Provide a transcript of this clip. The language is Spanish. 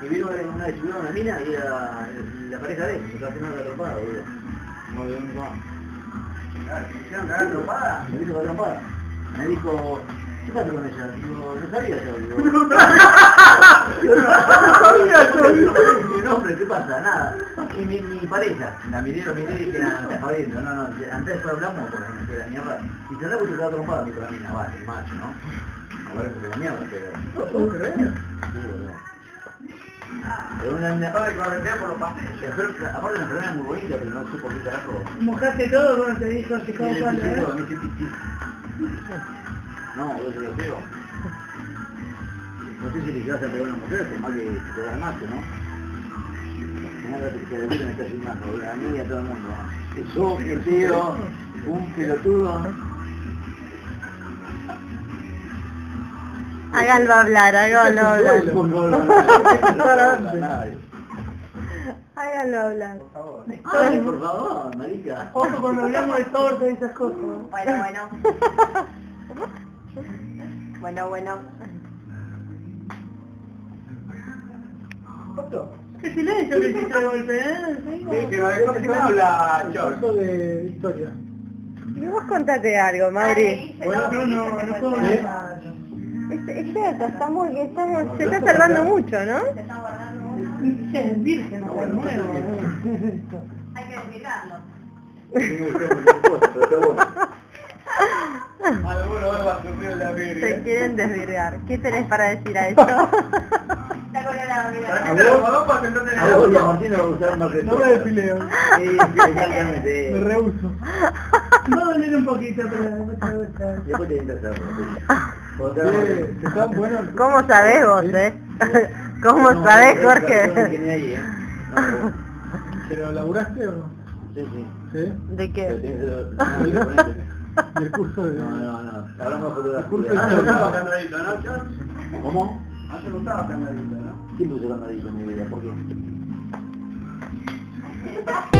vez subieron una mina y era la pareja de él, se estaba haciendo la trompada, boludo. No, yo no. ¿Me hicieron cagar trompada? Me dijo la trompada. Me dijo, ¿qué pasa con ella? Digo, no sabía yo, digo. no sabía yo, digo. Mi nombre, ¿qué pasa? Nada. Y mi, mi pareja, la miré, lo miré y dije, nada, me está jodiendo. No, no, antes después hablamos me queda mierda. Y se da porque se da trompada, me dijo la mina, vale, macho, ¿no? Ahora se la mierda, pero... Es una mina... Ahora que corretea por los pasteles. Pero, aparte una enfermedad muy bonita, pero no sé por qué carajo. Mojaste todo cuando te dijo cómo Tiene cuando. No, yo se lo feo. No sé si le quedas a pegar a una mujer, por más que te da el macho, ¿no? Nada que te me está filmando, a mí y a todo el mundo. Sos, que tío, un pelotudo. Háganlo hablar, háganlo hablar. No, no, no, nadie. Háganlo hablar. Por favor. Ay, por favor, marica. Ojo cuando hablamos de torta y esas cosas. Bueno, bueno. Bueno, bueno. Qué silencio que hiciste de golpe, ¿eh? Sí, que nos dejó sin habla, George. Curso de historia. Y vos contate algo, Mauri. Bueno, no, no, no nada. Es, es cierto, está muy, estamos, se está salvando mucho, ¿no? Sí, es virgen, no nuevo. Tengo que está a sufrir la Se quieren desvirgar. ¿Qué tenés para decir a eso? A a No me despileo. Exactamente. Me rehuso. Va a doler un poquito, pero después te gusta. Después te intentas hacerlo. sí. Eh, ¿Están buenos? ¿Cómo sabés vos, eh? ¿Cómo No, sabés, Jorge? ¿eh? No, ¿Pero laburaste o no? sí, sí. ¿Sí? ¿De qué? tenés que- no, no, con este. ¿Y el curso de...? No, no, no. Hablamos de El fotografía. Ah, no estaba historia. candadito, ¿no. Antes ¿no? ¿Quién puso candadito en mi vida? ¿Por qué?